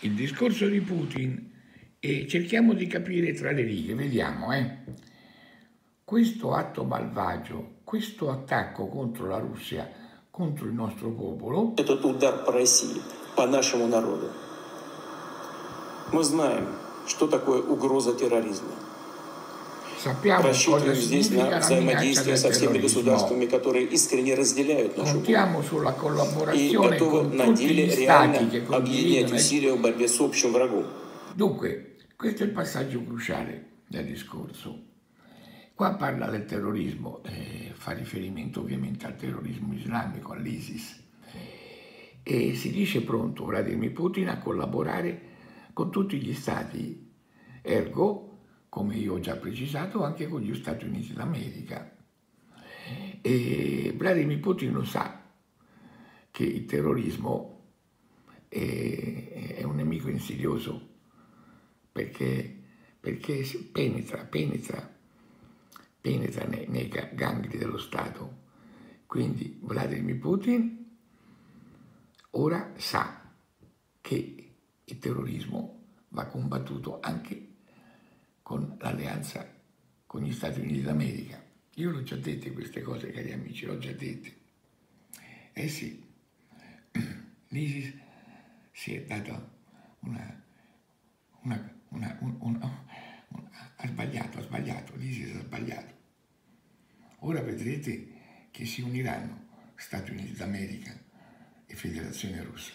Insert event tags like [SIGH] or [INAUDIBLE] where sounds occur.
il discorso di Putin e cerchiamo di capire tra le righe, vediamo, eh. Questo atto malvagio, questo attacco contro la Russia, contro il nostro popolo... Этот удар по России, по нашему народу. Мы знаем, что такое угроза терроризма. Sappiamo cosa Рассчитываем здесь significa на la minaccia взаимодействие del со всеми terrorismo. государствами, которые искренне разделяют нашу волю. Contiamo sulla И collaborazione готовы con на tutti деле gli stati реально che объединять condividono. усилия в борьбе с общим врагом. Dunque, questo è il passaggio cruciale del discorso. Qua parla del terrorismo, eh, fa riferimento ovviamente al terrorismo islamico, all'ISIS, e si dice pronto Vladimir Putin a collaborare con tutti gli stati, ergo, come io ho già precisato, anche con gli Stati Uniti d'America. E Vladimir Putin lo sa che il terrorismo è, è un nemico insidioso perché, perché penetra, penetra, penetra nei, nei ga- gangli dello Stato. Quindi Vladimir Putin ora sa che il terrorismo va combattuto anche l'alleanza con gli Stati Uniti d'America. Io l'ho già dette queste cose, cari amici, l'ho già dette. Eh sì, [CLEARS THROAT] l'ISIS si è data una, una, una, un- un- un- ha sbagliato, ha sbagliato, l'ISIS ha sbagliato. Ora vedrete che si uniranno Stati Uniti d'America e Federazione Russa.